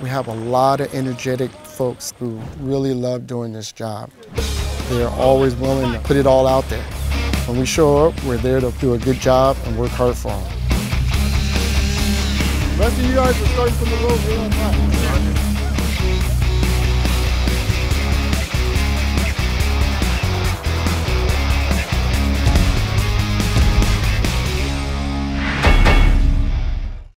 We have a lot of energetic folks who really love doing this job. They're always willing to put it all out there. When we show up, we're there to do a good job and work hard for them. The rest of you guys are starting from the road. We're on time.